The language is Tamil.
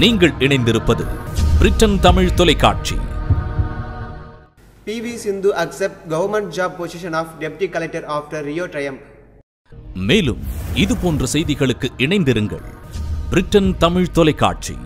நீங்கள் இணைந்திருப்பது பிரிட்டன் தமிழ் தொலைக்காட்சி. P V Sindhu accept government job position of deputy collector after Rio triumph மேலும் இது போன்ற செய்திகளுக்கு இணைந்திருங்கள். பிரிட்டன் தமிழ் தொலைக்காட்சி.